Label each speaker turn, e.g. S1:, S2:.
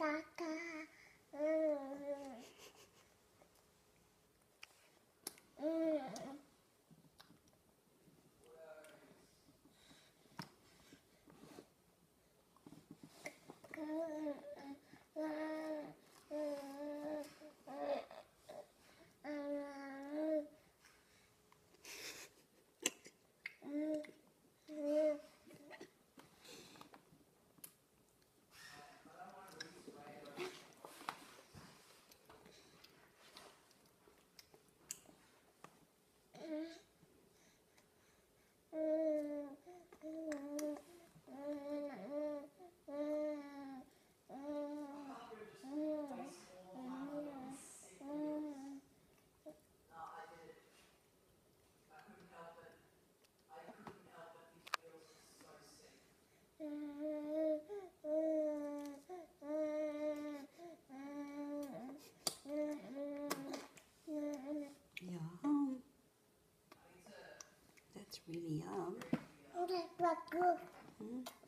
S1: caca. Mm. Mm.
S2: Mm.
S3: Really yum. Mm.